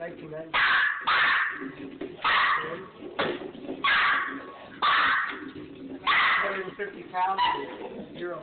Nineteen ninety. Hundred and fifty pounds, zero.